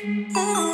Oh.